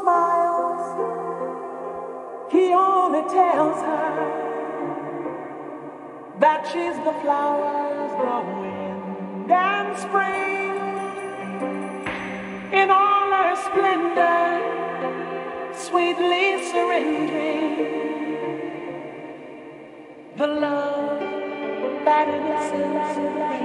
smiles, he only tells her that she's the flowers the wind and spring. In all her splendor, sweetly surrendering the love that innocence